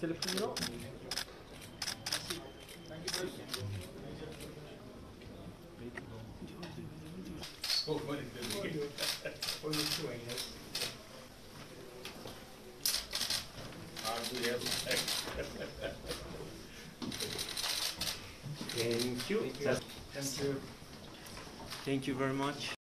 selection now? Thank you. Thank you. Thank you very much.